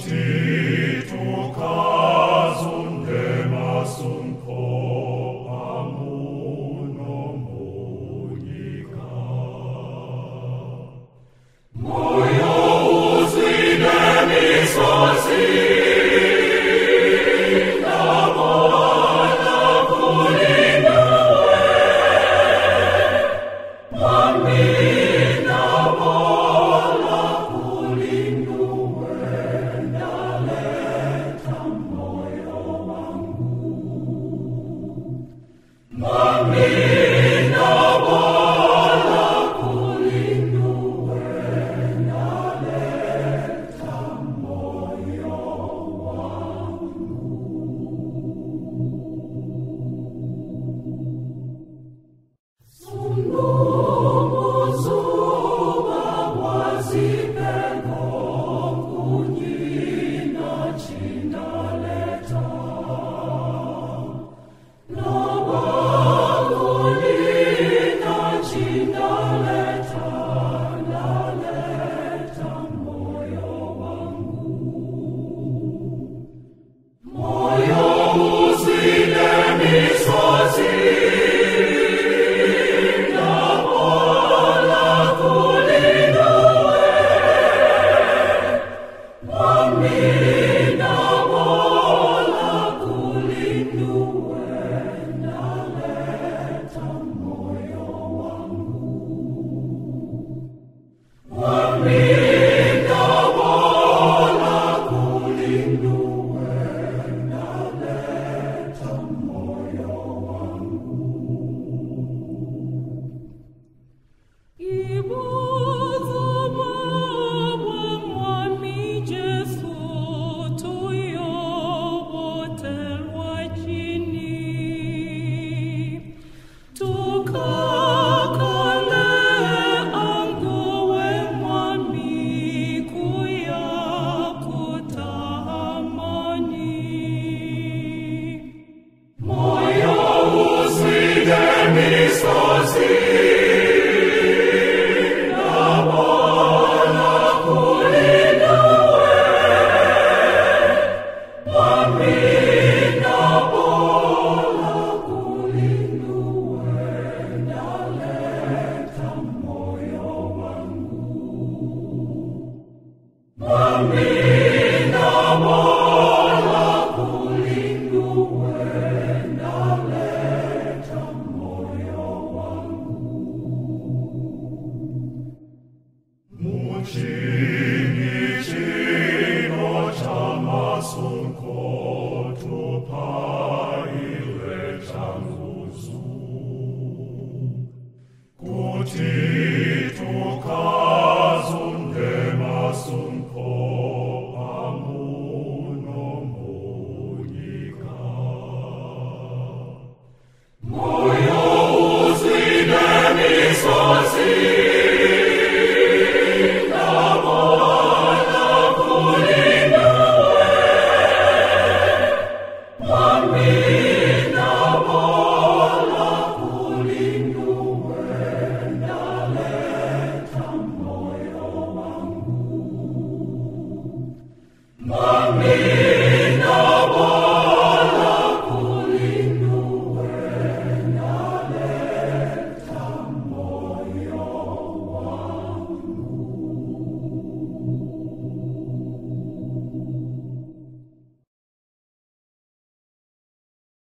kuti Moyo Martin.